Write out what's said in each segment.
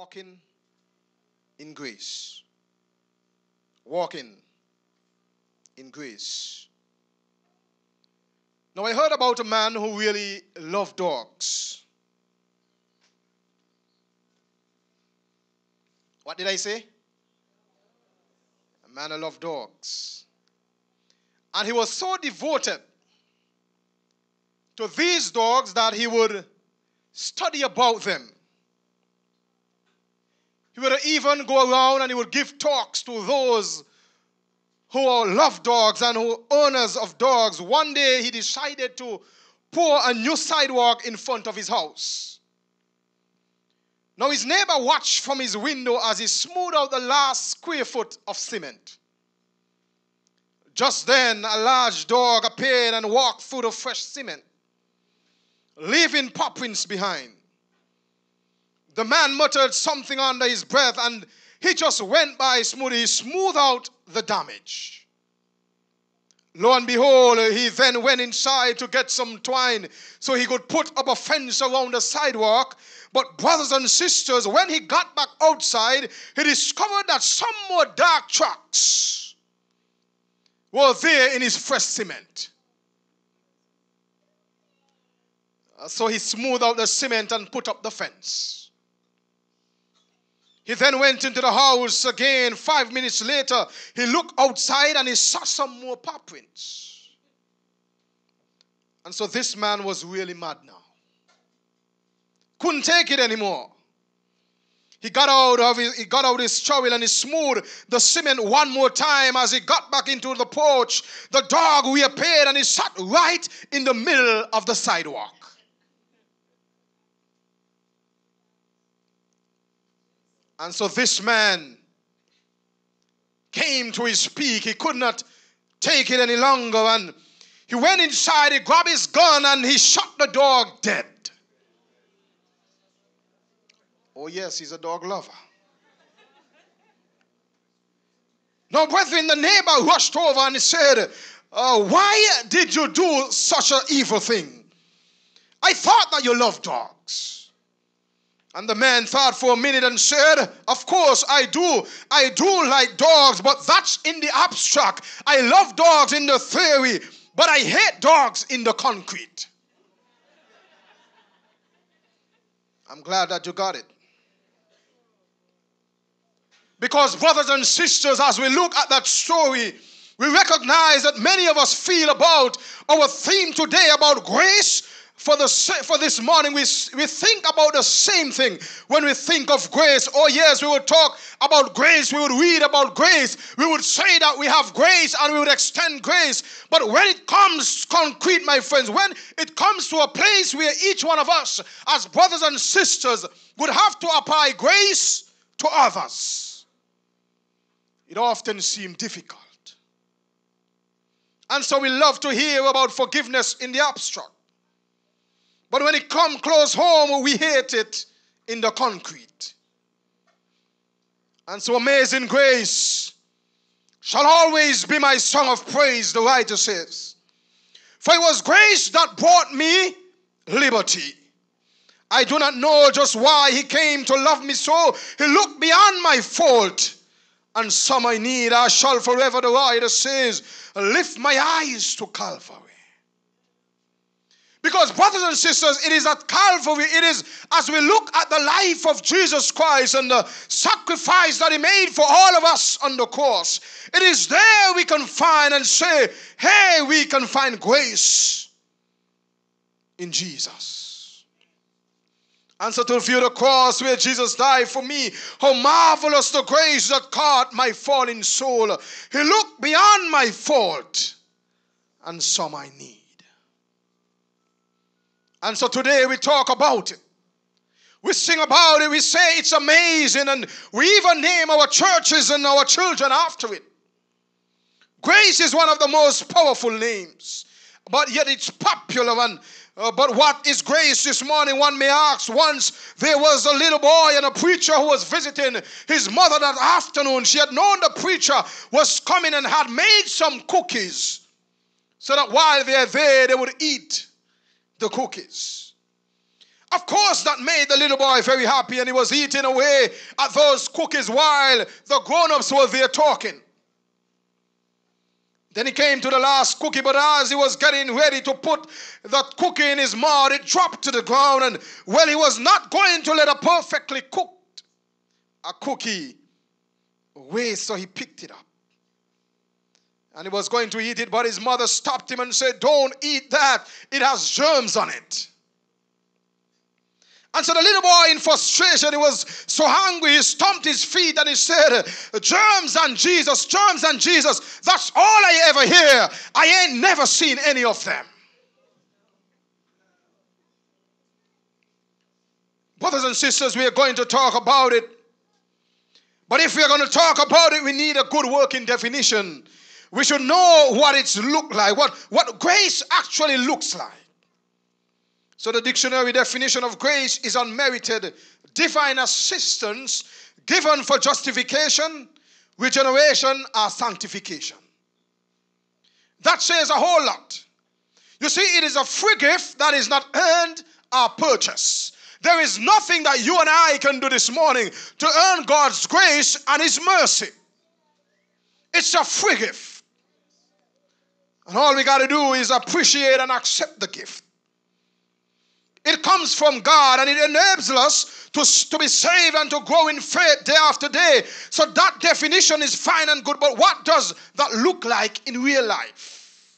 walking in grace. Walking in grace. Now, I heard about a man who really loved dogs. What did I say? A man who loved dogs. And he was so devoted to these dogs that he would study about them. He would even go around and he would give talks to those who love dogs and who owners of dogs. One day he decided to pour a new sidewalk in front of his house. Now his neighbor watched from his window as he smoothed out the last square foot of cement. Just then, a large dog appeared and walked through the fresh cement, leaving paw prints behind. The man muttered something under his breath and he just went by smoothly, smoothed out the damage. Lo and behold, he then went inside to get some twine so he could put up a fence around the sidewalk. But, brothers and sisters, when he got back outside, he discovered that some more dark tracks were there in his fresh cement. So he smoothed out the cement and put up the fence. He then went into the house again. Five minutes later, he looked outside and he saw some more paw prints. And so this man was really mad now. Couldn't take it anymore. He got out of his, he got out his trowel and he smoothed the cement one more time. As he got back into the porch, the dog reappeared and he sat right in the middle of the sidewalk. And so this man came to his peak. He could not take it any longer. And he went inside, he grabbed his gun, and he shot the dog dead. Oh, yes, he's a dog lover. Now, brethren, the neighbor rushed over and he said, uh, Why did you do such an evil thing? I thought that you loved dogs. And the man thought for a minute and said, Of course, I do. I do like dogs, but that's in the abstract. I love dogs in the theory, but I hate dogs in the concrete. I'm glad that you got it. Because, brothers and sisters, as we look at that story, we recognize that many of us feel about our theme today about grace for, the, for this morning, we, we think about the same thing when we think of grace. Oh, yes, we would talk about grace, we would read about grace, we would say that we have grace and we would extend grace. But when it comes concrete, my friends, when it comes to a place where each one of us, as brothers and sisters, would have to apply grace to others, it often seems difficult. And so we love to hear about forgiveness in the abstract. But when it come close home, we hate it in the concrete. And so amazing grace shall always be my song of praise, the writer says. For it was grace that brought me liberty. I do not know just why he came to love me so. He looked beyond my fault and saw my need. I shall forever, the writer says, lift my eyes to Calvary. Because, brothers and sisters, it is at Calvary, it is as we look at the life of Jesus Christ and the sacrifice that He made for all of us on the cross, it is there we can find and say, hey, we can find grace in Jesus. So to view the cross where Jesus died for me, how marvelous the grace that caught my fallen soul. He looked beyond my fault and saw my need. And so today we talk about it. We sing about it, we say it's amazing, and we even name our churches and our children after it. Grace is one of the most powerful names, but yet it's popular. And uh, but what is grace this morning? One may ask. Once there was a little boy and a preacher who was visiting his mother that afternoon. She had known the preacher was coming and had made some cookies so that while they're there, they would eat the cookies. Of course, that made the little boy very happy, and he was eating away at those cookies while the grown ups were there talking. Then he came to the last cookie, but as he was getting ready to put that cookie in his mouth, it dropped to the ground. And well, he was not going to let a perfectly cooked a cookie waste, so he picked it up. And he was going to eat it, but his mother stopped him and said, Don't eat that, it has germs on it. And so the little boy, in frustration, he was so hungry, he stomped his feet and he said, Germs and Jesus, germs and Jesus. That's all I ever hear. I ain't never seen any of them. Brothers and sisters, we are going to talk about it. But if we are going to talk about it, we need a good working definition. We should know what it's look like, what, what grace actually looks like. So the dictionary definition of grace is unmerited divine assistance given for justification, regeneration, or sanctification. That says a whole lot. You see, it is a free gift that is not earned or purchased. There is nothing that you and I can do this morning to earn God's grace and His mercy. It's a free gift. And all we got to do is appreciate and accept the gift. It comes from God and it enables us to, to be saved and to grow in faith day after day. So that definition is fine and good, but what does that look like in real life?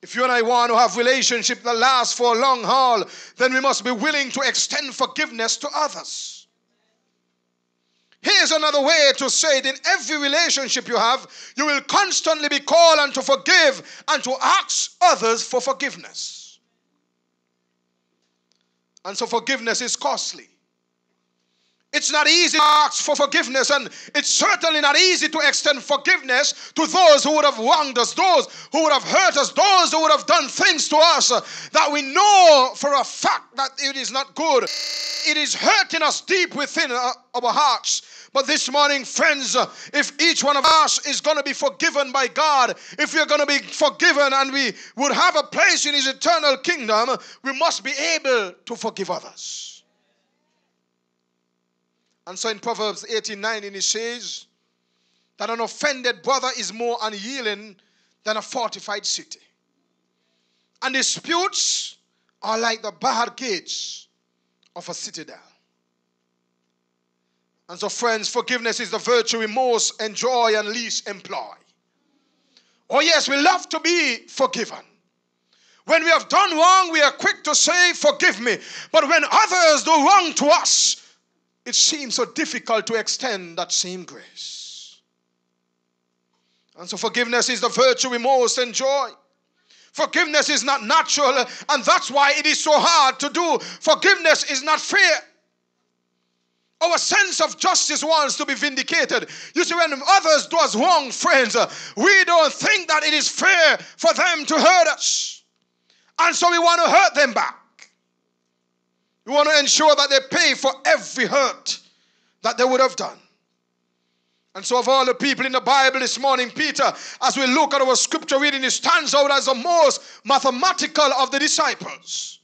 If you and I want to have relationship that lasts for a long haul, then we must be willing to extend forgiveness to others. Here's another way to say it in every relationship you have, you will constantly be called on to forgive and to ask others for forgiveness. And so forgiveness is costly. It's not easy to ask for forgiveness, and it's certainly not easy to extend forgiveness to those who would have wronged us, those who would have hurt us, those who would have done things to us that we know for a fact that it is not good. It is hurting us deep within uh, our hearts. But this morning, friends, if each one of us is going to be forgiven by God, if we're going to be forgiven and we would have a place in His eternal kingdom, we must be able to forgive others. And so in Proverbs 18 19, it says that an offended brother is more unyielding than a fortified city. And disputes are like the barred gates of a citadel. And so, friends, forgiveness is the virtue we most enjoy and least employ. Oh, yes, we love to be forgiven. When we have done wrong, we are quick to say, Forgive me. But when others do wrong to us, it seems so difficult to extend that same grace. And so, forgiveness is the virtue we most enjoy. Forgiveness is not natural, and that's why it is so hard to do. Forgiveness is not fair. Our sense of justice wants to be vindicated. You see, when others do us wrong, friends, we don't think that it is fair for them to hurt us. And so we want to hurt them back. We want to ensure that they pay for every hurt that they would have done. And so, of all the people in the Bible this morning, Peter, as we look at our scripture reading, he stands out as the most mathematical of the disciples.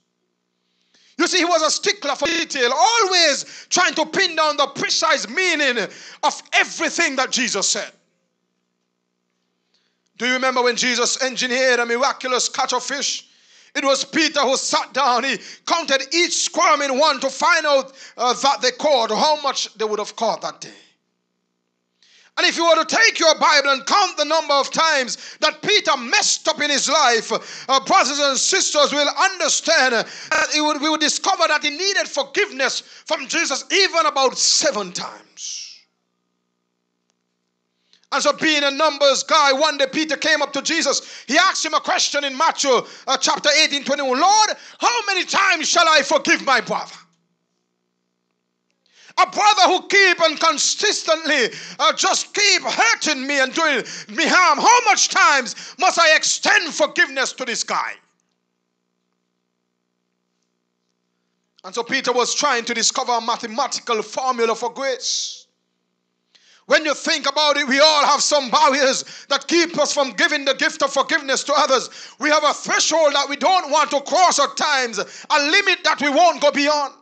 You see, he was a stickler for detail, always trying to pin down the precise meaning of everything that Jesus said. Do you remember when Jesus engineered a miraculous catch of fish? It was Peter who sat down. He counted each squirming one to find out uh, that they caught, how much they would have caught that day. And if you were to take your Bible and count the number of times that Peter messed up in his life, uh, brothers and sisters will understand that would, we would discover that he needed forgiveness from Jesus even about seven times. And so, being a numbers guy, one day Peter came up to Jesus. He asked him a question in Matthew uh, chapter 18 21 Lord, how many times shall I forgive my brother? A brother who keep and consistently uh, just keep hurting me and doing me harm. How much times must I extend forgiveness to this guy? And so Peter was trying to discover a mathematical formula for grace. When you think about it, we all have some barriers that keep us from giving the gift of forgiveness to others. We have a threshold that we don't want to cross at times, a limit that we won't go beyond.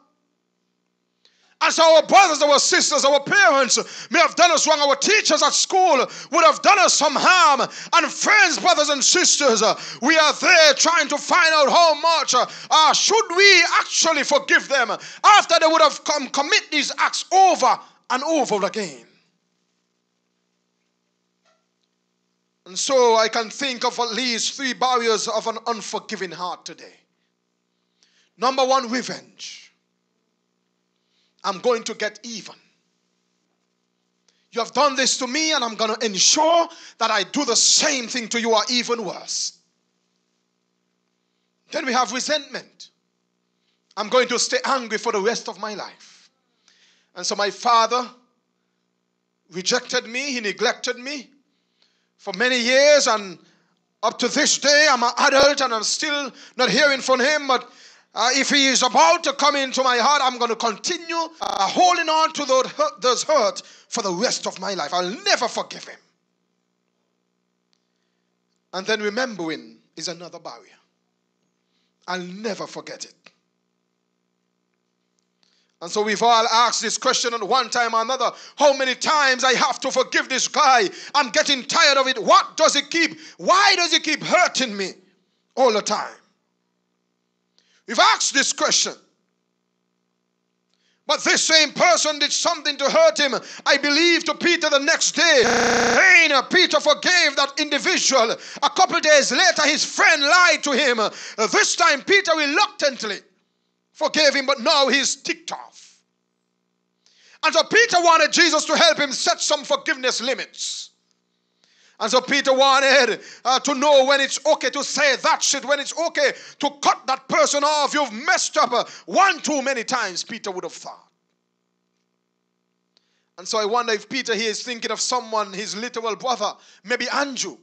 And so our brothers, our sisters, our parents may have done us wrong. Our teachers at school would have done us some harm. And friends, brothers and sisters, we are there trying to find out how much uh, should we actually forgive them after they would have come commit these acts over and over again. And so I can think of at least three barriers of an unforgiving heart today. Number one, revenge. I'm going to get even. You have done this to me, and I'm going to ensure that I do the same thing to you or even worse. Then we have resentment. I'm going to stay angry for the rest of my life. And so my father rejected me, he neglected me, for many years, and up to this day, I'm an adult and I'm still not hearing from him. But uh, if he is about to come into my heart, I'm going to continue uh, holding on to those hurt, those hurt for the rest of my life. I'll never forgive him. And then remembering is another barrier. I'll never forget it. And so we've all asked this question at one time or another. How many times I have to forgive this guy? I'm getting tired of it. What does he keep? Why does he keep hurting me all the time? We've asked this question. But this same person did something to hurt him. I believe to Peter the next day. Pain, uh, Peter forgave that individual. A couple days later, his friend lied to him. Uh, this time, Peter reluctantly forgave him, but now he's ticked off. And so Peter wanted Jesus to help him set some forgiveness limits. And so Peter wanted uh, to know when it's okay to say that shit, when it's okay to cut that person off. You've messed up uh, one too many times, Peter would have thought. And so I wonder if Peter here is thinking of someone, his literal brother, maybe Andrew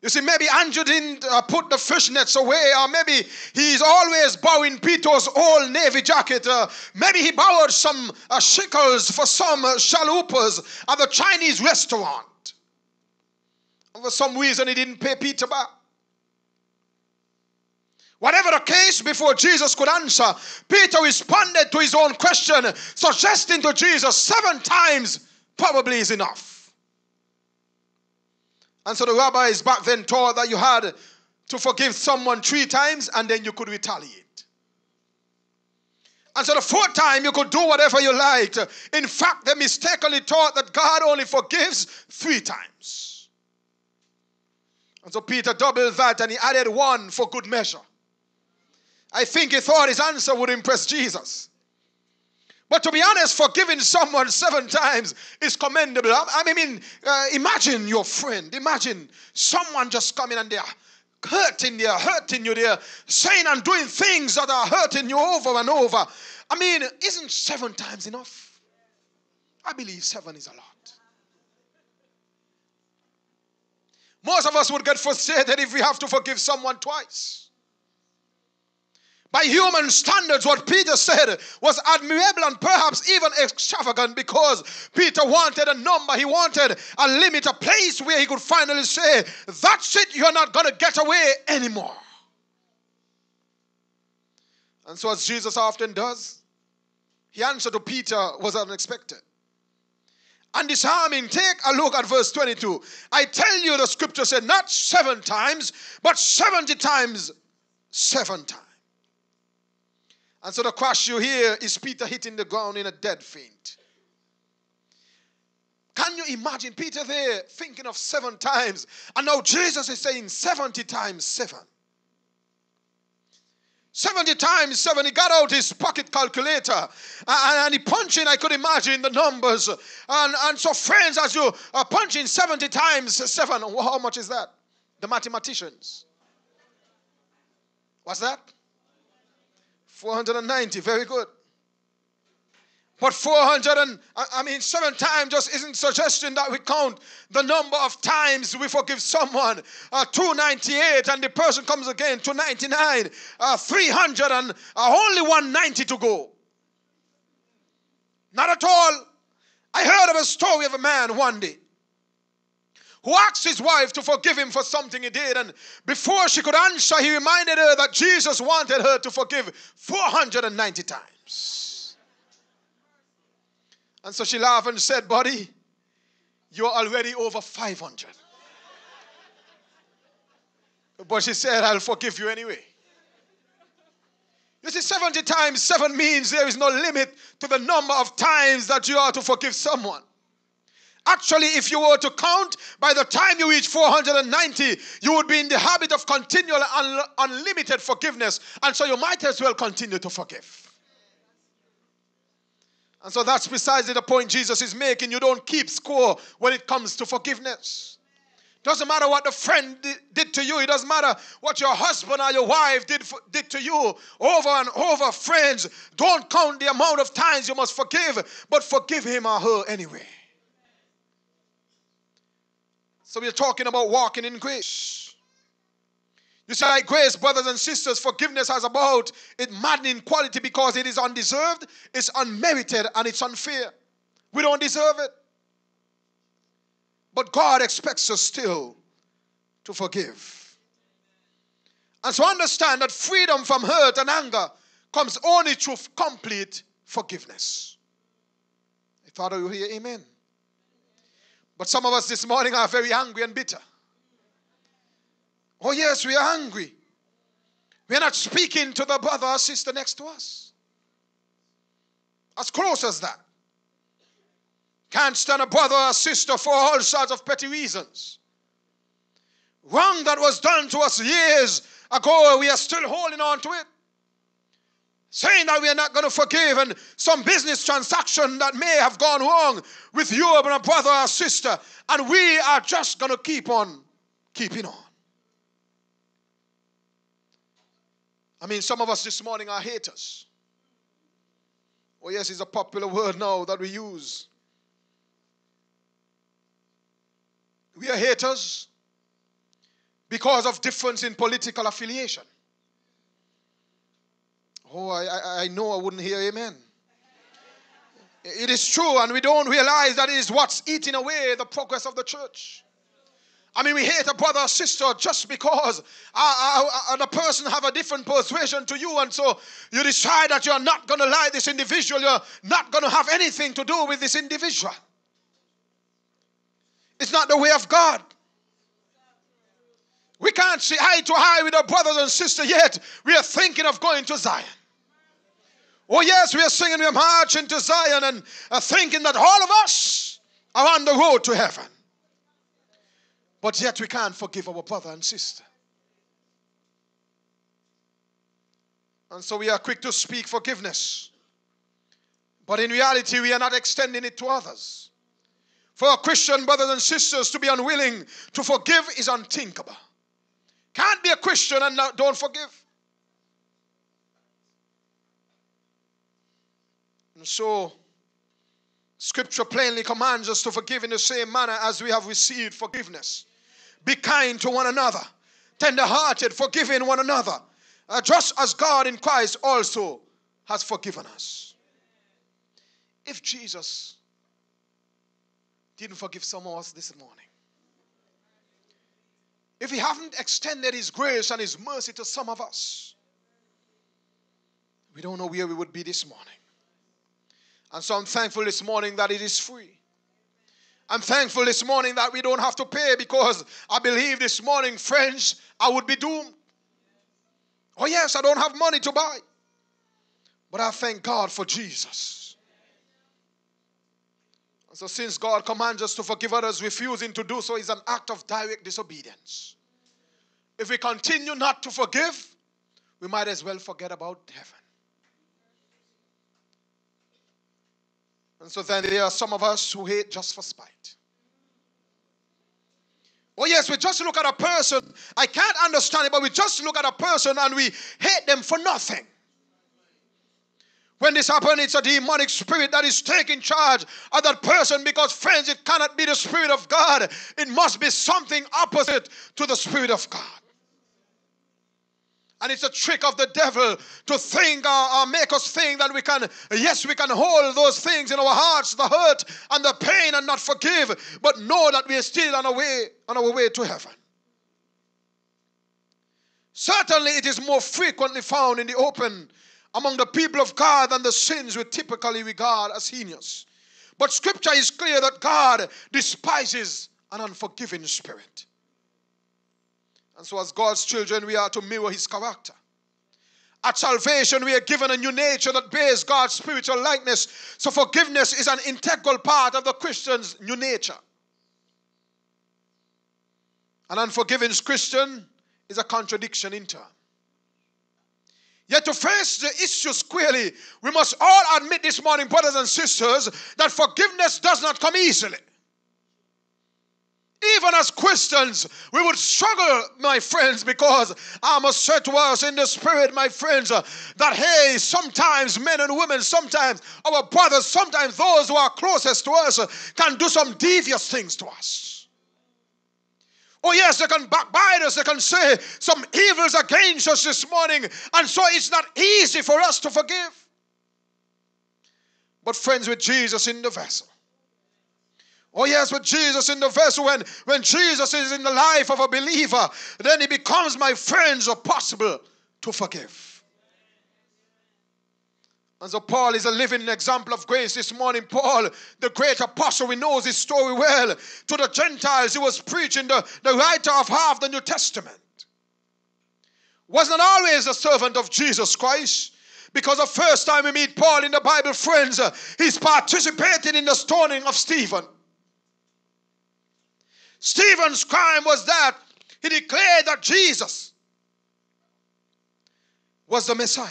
you see, maybe Andrew didn't uh, put the fishnets away, or maybe he's always borrowing Peter's old navy jacket. Uh, maybe he borrowed some uh, for some chalupas at the Chinese restaurant. And for some reason, he didn't pay Peter back. Whatever the case, before Jesus could answer, Peter responded to his own question, suggesting to Jesus seven times probably is enough. And so the rabbis back then taught that you had to forgive someone three times and then you could retaliate. And so the fourth time you could do whatever you liked. In fact, they mistakenly taught that God only forgives three times. And so Peter doubled that and he added one for good measure. I think he thought his answer would impress Jesus. But to be honest, forgiving someone seven times is commendable. I mean, uh, imagine your friend. Imagine someone just coming and they're hurting, they're hurting you, they're saying and doing things that are hurting you over and over. I mean, isn't seven times enough? I believe seven is a lot. Most of us would get frustrated if we have to forgive someone twice. By human standards, what Peter said was admirable and perhaps even extravagant because Peter wanted a number, he wanted a limit, a place where he could finally say, That's it, you're not going to get away anymore. And so, as Jesus often does, he answer to Peter was unexpected. And disarming, take a look at verse 22. I tell you, the scripture said, not seven times, but 70 times, seven times. And so the crash you hear is Peter hitting the ground in a dead faint. Can you imagine Peter there thinking of seven times? And now Jesus is saying 70 times seven. 70 times 7, he got out his pocket calculator and, he punching, I could imagine the numbers. And, and so, friends, as you are punching 70 times 7, how much is that? The mathematicians. What's that? 490, very good. But 400 and, I mean, seven times just isn't suggesting that we count the number of times we forgive someone. Uh, 298 and the person comes again, 299, uh, 300 and uh, only 190 to go. Not at all. I heard of a story of a man one day who asked his wife to forgive him for something he did. And before she could answer, he reminded her that Jesus wanted her to forgive 490 times. And so she laughed and said, Buddy, you're already over 500. But she said, I'll forgive you anyway. You see, 70 times 7 means there is no limit to the number of times that you are to forgive someone. Actually, if you were to count, by the time you reach 490, you would be in the habit of continual un- unlimited forgiveness. And so you might as well continue to forgive. And so that's precisely the point Jesus is making. You don't keep score when it comes to forgiveness. Doesn't matter what the friend did to you. It doesn't matter what your husband or your wife did, for, did to you over and over. Friends, don't count the amount of times you must forgive, but forgive him or her anyway. So we're talking about walking in grace. You say, like grace, brothers and sisters, forgiveness has about it maddening quality because it is undeserved, it's unmerited, and it's unfair. We don't deserve it. But God expects us still to forgive. And so understand that freedom from hurt and anger comes only through complete forgiveness. Father, you hear amen? But some of us this morning are very angry and bitter. Oh, yes, we are angry. We are not speaking to the brother or sister next to us. As close as that. Can't stand a brother or sister for all sorts of petty reasons. Wrong that was done to us years ago, we are still holding on to it. Saying that we are not going to forgive and some business transaction that may have gone wrong with you and a brother or sister, and we are just going to keep on keeping on. I mean, some of us this morning are haters. Oh, yes, it's a popular word now that we use. We are haters because of difference in political affiliation. Oh, I, I, I know I wouldn't hear amen. It is true, and we don't realize that is what's eating away the progress of the church. I mean, we hate a brother or sister just because the person have a different persuasion to you, and so you decide that you're not going to like this individual. You're not going to have anything to do with this individual. It's not the way of God. We can't see eye to eye with our brothers and sisters yet. We are thinking of going to Zion. Oh, yes, we are singing, we are marching to Zion and are thinking that all of us are on the road to heaven. But yet we can't forgive our brother and sister. And so we are quick to speak forgiveness. But in reality, we are not extending it to others. For a Christian brothers and sisters to be unwilling to forgive is unthinkable. Can't be a Christian and not, don't forgive. And so, Scripture plainly commands us to forgive in the same manner as we have received forgiveness. Be kind to one another, tender hearted, forgiving one another, uh, just as God in Christ also has forgiven us. If Jesus didn't forgive some of us this morning. If He haven't extended His grace and His mercy to some of us, we don't know where we would be this morning. And so I'm thankful this morning that it is free. I'm thankful this morning that we don't have to pay because I believe this morning, friends, I would be doomed. Oh, yes, I don't have money to buy. But I thank God for Jesus. So, since God commands us to forgive others, refusing to do so is an act of direct disobedience. If we continue not to forgive, we might as well forget about heaven. And so then there are some of us who hate just for spite. Oh, yes, we just look at a person. I can't understand it, but we just look at a person and we hate them for nothing. When this happens, it's a demonic spirit that is taking charge of that person because, friends, it cannot be the Spirit of God. It must be something opposite to the Spirit of God. And it's a trick of the devil to think or, uh, or, make us think that we can, yes, we can hold those things in our hearts, the hurt and the pain, and not forgive, but know that we are still on our way, on our way to heaven. Certainly, it is more frequently found in the open among the people of God than the sins we typically regard as heinous. But scripture is clear that God despises an unforgiving spirit. And so, as God's children, we are to mirror his character. At salvation, we are given a new nature that bears God's spiritual likeness. So, forgiveness is an integral part of the Christian's new nature. An unforgiving Christian is a contradiction in terms. Yet to face the issue squarely, we must all admit this morning, brothers and sisters, that forgiveness does not come easily. Even as Christians, we would struggle, my friends, because I must say to us in the spirit, my friends, uh, that hey, sometimes men and women, sometimes our brothers, sometimes those who are closest to us uh, can do some devious things to us. Oh, yes, they can backbite us, they can say some evils against us this morning, and so it's not easy for us to forgive. But, friends, with Jesus in the vessel, Oh, yes, with Jesus in the vessel, when, when Jesus is in the life of a believer, then he becomes my friends or possible to forgive. And so Paul is a living example of grace this morning. Paul, the great apostle, we know his story well. To the Gentiles, he was preaching the, the writer of half the New Testament. Wasn't always a servant of Jesus Christ. Because the first time we meet Paul in the Bible, friends, uh, he's participating in the stoning of Stephen. Stephen's crime was that he declared that Jesus was the Messiah.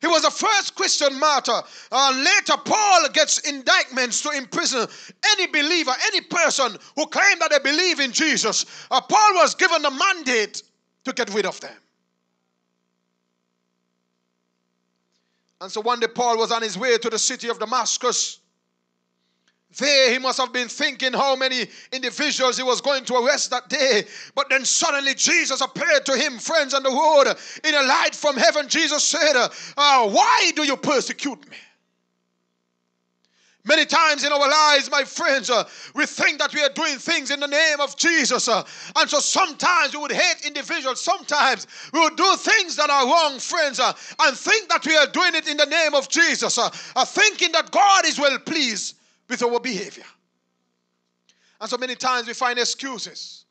He was the first Christian martyr. Uh, later, Paul gets indictments to imprison any believer, any person who claimed that they believe in Jesus. Uh, Paul was given the mandate to get rid of them. And so one day, Paul was on his way to the city of Damascus. There, he must have been thinking how many individuals he was going to arrest that day. But then suddenly, Jesus appeared to him, friends, on the road in a light from heaven. Jesus said, uh, Why do you persecute me? Many times in our lives, my friends, uh, we think that we are doing things in the name of Jesus. Uh, and so sometimes we would hate individuals. Sometimes we would do things that are wrong, friends, uh, and think that we are doing it in the name of Jesus, uh, uh, thinking that God is well pleased with our behavior. And so many times we find excuses.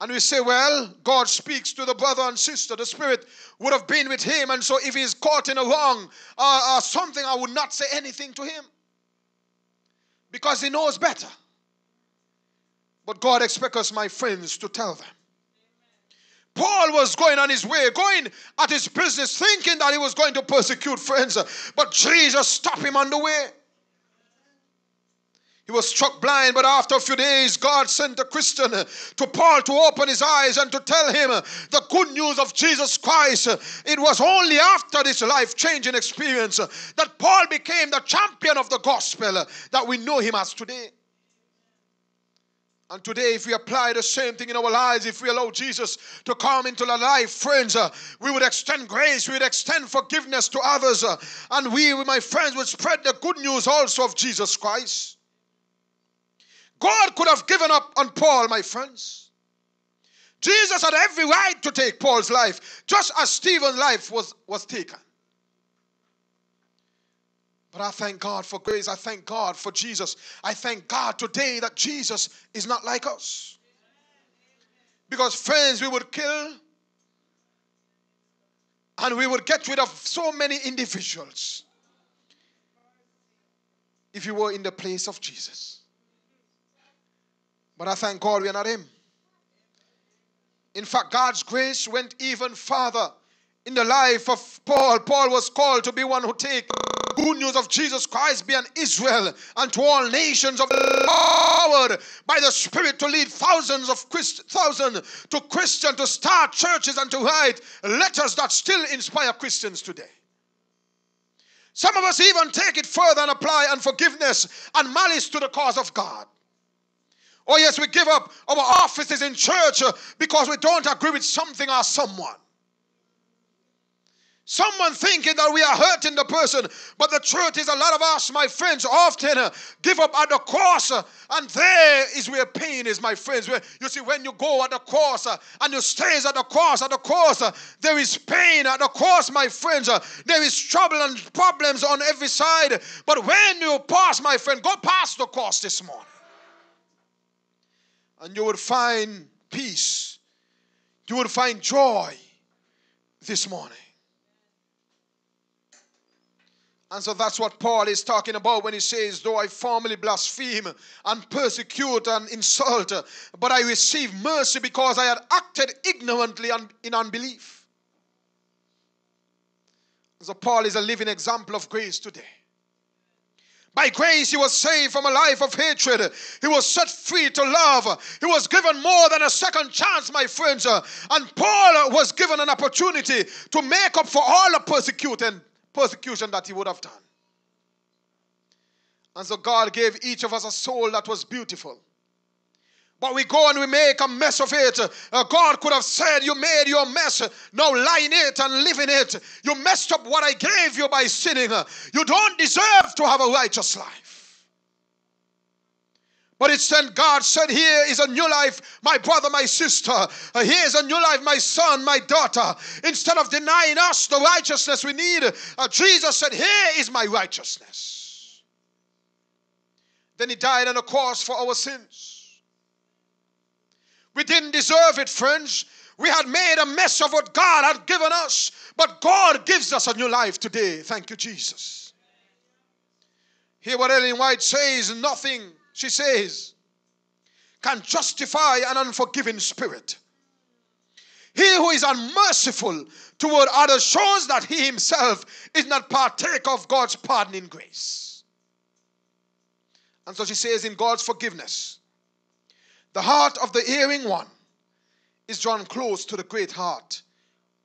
And we say, well, God speaks to the brother and sister. The Spirit would have been with him. And so if he's caught in a wrong uh, or something, I would not say anything to him because he knows better. But God expects us, my friends, to tell them. Paul was going on his way, going at his business, thinking that he was going to persecute friends. But Jesus stopped him on the way. He was struck blind, but after a few days, God sent a Christian to Paul to open his eyes and to tell him the good news of Jesus Christ. It was only after this life changing experience that Paul became the champion of the gospel that we know him as today. And today, if we apply the same thing in our lives, if we allow Jesus to come into our life, friends, uh, we would extend grace, we would extend forgiveness to others, uh, and we, my friends, would spread the good news also of Jesus Christ. God could have given up on Paul, my friends. Jesus had every right to take Paul's life, just as Stephen's life was, was taken. But I thank God for grace. I thank God for Jesus. I thank God today that Jesus is not like us. Because, friends, we would kill and we would get rid of so many individuals if you were in the place of Jesus. But I thank God we are not Him. In fact, God's grace went even farther in the life of Paul. Paul was called to be one who take good news of Jesus Christ beyond Israel and to all nations of powered by the Spirit to lead thousands of Christ, thousands to Christian to start churches and to write letters that still inspire Christians today. Some of us even take it further and apply unforgiveness and malice to the cause of God. Oh, yes, we give up our offices in church uh, because we don't agree with something or someone. Someone thinking that we are hurting the person, but the truth is, a lot of us, my friends, often uh, give up at the cross, uh, and there is where pain is, my friends. Where, you see, when you go at the cross and you stay at the cross, at the cross, there is pain at the cross, my friends. There is trouble and problems on every side. But when you pass, my friend, go past the cross this morning, and you would find peace. You would find joy this morning. And so that's what Paul is talking about when he says, Though I formerly blaspheme and persecute and insult, but I receive mercy because I had acted ignorantly in unbelief. So Paul is a living example of grace today. By grace, he was saved from a life of hatred. He was set free to love. He was given more than a second chance, my friends. And Paul was given an opportunity to make up for all the persecution persecution that he would have done. And so God gave each of us a soul that was beautiful. But we go and we make a mess of it. Uh, God could have said, You made your mess. Now lie in it and live in it. You messed up what I gave you by sinning. You don't deserve to have a righteous life. But it's then God said, Here is a new life, my brother, my sister. Uh, Here's a new life, my son, my daughter. Instead of denying us the righteousness we need, uh, Jesus said, Here is my righteousness. Then he died on the cross for our sins. We didn't deserve it, friends. We had made a mess of what God had given us, but God gives us a new life today. Thank you, Jesus. Hear what Ellen White says nothing she says, can justify an unforgiving spirit. He who is unmerciful toward others shows that he himself is not partake of God's pardoning grace. And so she says, in God's forgiveness, the heart of the hearing one is drawn close to the great heart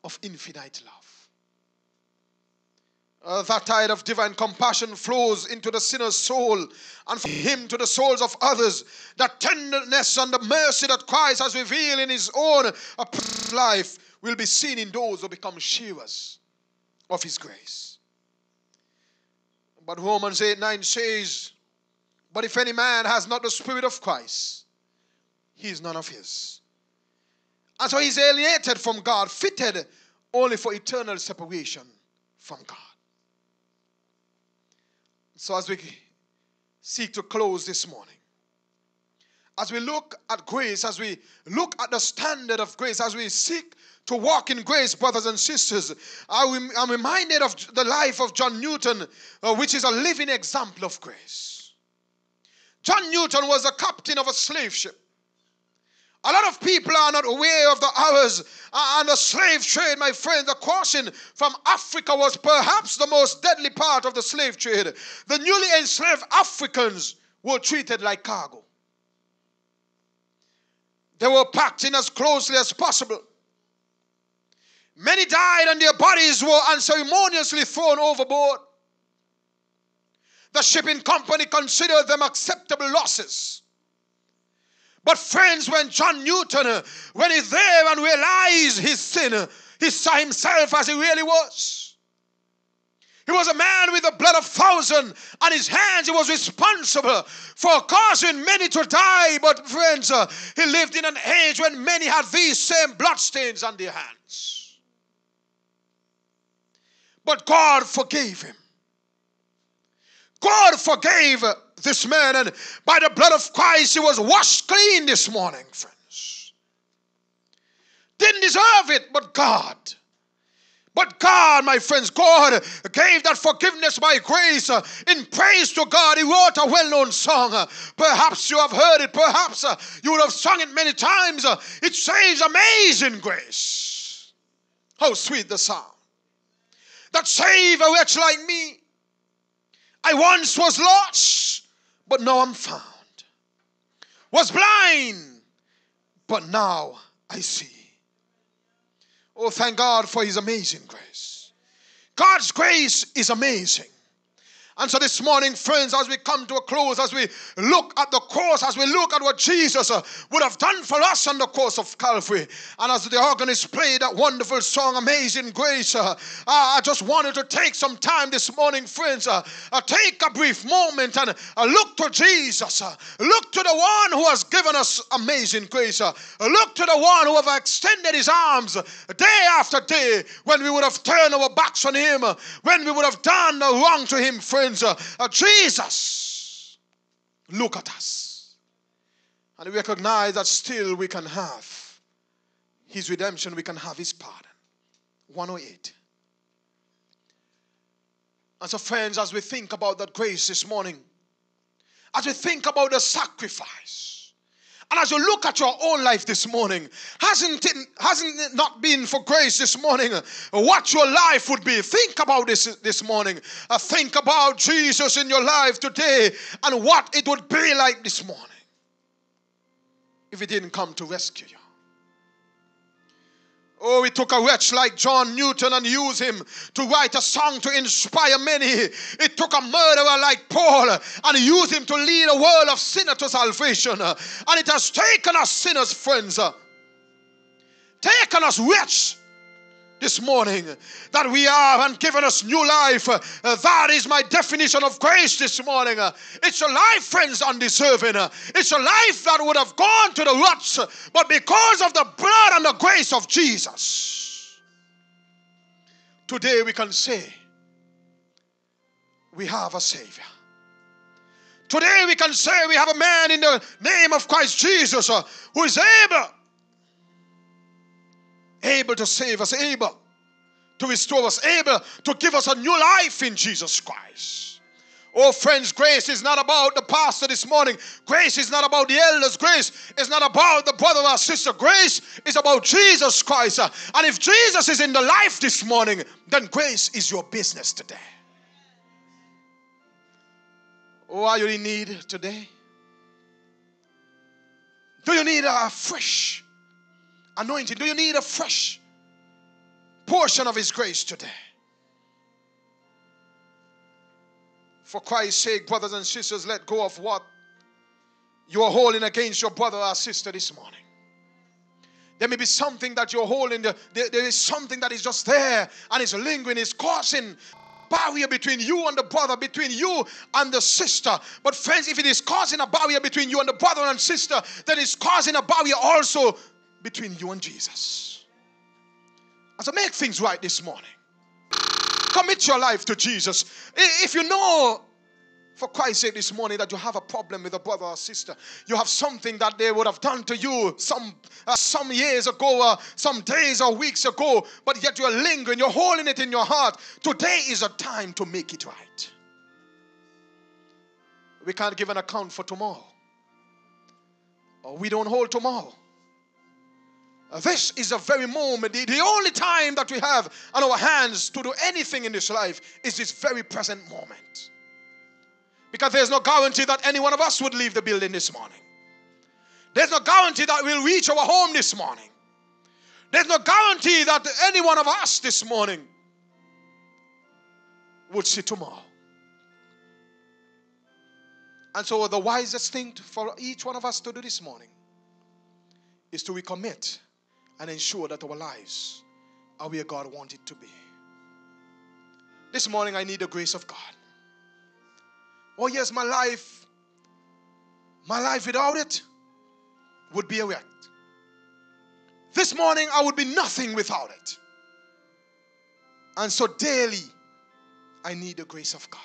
of infinite love. Uh, that tide of divine compassion flows into the sinner's soul and from him to the souls of others. That tenderness and the mercy that Christ has revealed in his own uh, life will be seen in those who become sharers of his grace. But Romans 8 9 says, But if any man has not the Spirit of Christ, he is none of his. And so he's alienated from God, fitted only for eternal separation from God. So, as we seek to close this morning, as we look at grace, as we look at the standard of grace, as we seek to walk in grace, brothers and sisters, I'm reminded of the life of John Newton, uh, which is a living example of grace. John Newton was a captain of a slave ship. A lot of people are not aware of the hours and the slave trade, my friend. The crossing from Africa was perhaps the most deadly part of the slave trade. The newly enslaved Africans were treated like cargo. They were packed in as closely as possible. Many died and their bodies were unceremoniously thrown overboard. The shipping company considered them acceptable losses. But friends, when John Newton, uh, when he's there and realized his sin, uh, he saw himself as he really was. He was a man with the blood of thousands on his hands. He was responsible for causing many to die. But friends, uh, he lived in an age when many had these same bloodstains on their hands. But God forgave him. God forgave this man, and by the blood of Christ, he was washed clean this morning, friends. Didn't deserve it, but God. But God, my friends, God gave that forgiveness by grace. Uh, in praise to God, He wrote a well known song. Uh, perhaps you have heard it, perhaps uh, you would have sung it many times. It says, Amazing Grace. How sweet the sound that saved a wretch like me. I once was lost, but now I'm found. Was blind, but now I see. Oh, thank God for His amazing grace. God's grace is amazing. And so this morning, friends, as we come to a close, as we look at the cross, as we look at what Jesus uh, would have done for us on the cross of Calvary, and as the organist played that wonderful song, Amazing Grace, uh, I just wanted to take some time this morning, friends, uh, take a brief moment and look to Jesus. Look to the one who has given us amazing grace. look to the one who have extended his arms day after day when we would have turned our backs on him, when we would have done the wrong to him, friends friends, uh, uh, Jesus, look at us. And recognize that still we can have his redemption, we can have his pardon. 108. And so, friends, as we think about that grace this morning, as we think about the sacrifice, and as you look at your own life this morning, hasn't it, hasn't it not been for grace this morning what your life would be? Think about this this morning. Uh, think about Jesus in your life today and what it would be like this morning if he didn't come to rescue you. Oh, he took a wretch like John Newton and used him to write a song to inspire many. It took a murderer like Paul and used him to lead a world of sinners to salvation. And it has taken us sinners, friends, taken us wretch this morning that we are and given us new life. Uh, that is my definition of grace this morning. Uh, it's a life, friends, undeserving. Uh, it's a life that would have gone to the ruts, but because of the blood and the grace of Jesus, today we can say we have a Savior. Today we can say we have a man in the name of Christ Jesus uh, who is able able to save us, able to restore us, able to give us a new life in Jesus Christ. Oh, friends, grace is not about the pastor this morning. Grace is not about the elders. Grace is not about the brother or sister. Grace is about Jesus Christ. And if Jesus is in the life this morning, then grace is your business today. Oh, are you in need today? Do you need a fresh anointing? Do you need a fresh portion of His grace today? For Christ's sake, brothers and sisters, let go of what you are holding against your brother or sister this morning. There may be something that you're holding, there, there is something that is just there and it's lingering, it's causing barrier between you and the brother, between you and the sister. But, friends, if it is causing a barrier between you and the brother and sister, then it's causing a barrier also between you and Jesus. And so make things right this morning. Commit your life to Jesus. If you know for Christ's sake this morning that you have a problem with a brother or sister. You have something that they would have done to you some uh, some years ago, uh, some days or weeks ago, but yet you're lingering, you're holding it in your heart. Today is a time to make it right. We can't give an account for tomorrow. Or we don't hold tomorrow. This is a very moment, the, the only time that we have on our hands to do anything in this life is this very present moment. Because there's no guarantee that any one of us would leave the building this morning. There's no guarantee that we'll reach our home this morning. There's no guarantee that any one of us this morning would see tomorrow. And so, the wisest thing for each one of us to do this morning is to recommit and ensure that our lives are where God wants it to be. This morning, I need the grace of God. Oh, yes, my life, my life without it would be a wreck. This morning, I would be nothing without it. And so, daily, I need the grace of God.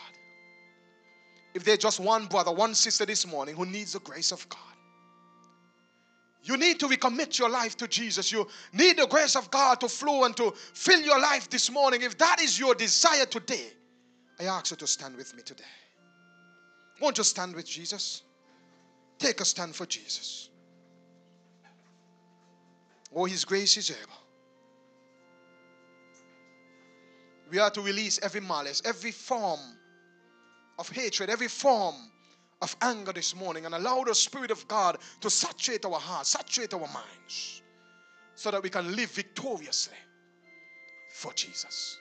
If there's just one brother, one sister this morning who needs the grace of God, you need to recommit your life to Jesus. You need the grace of God to flow and to fill your life this morning. If that is your desire today, I ask you to stand with me today. Won't you stand with Jesus? Take a stand for Jesus. Oh, His grace is able. We are to release every malice, every form of hatred, every form of anger this morning and allow the Spirit of God to saturate our hearts, saturate our minds, so that we can live victoriously for Jesus.